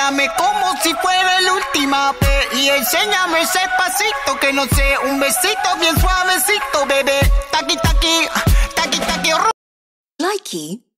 Bailame como si fuera la última vez y enséñame ese pasito que no sé, un besito bien suavecito, bebé. Taqui taqui, taqui taqui. Likey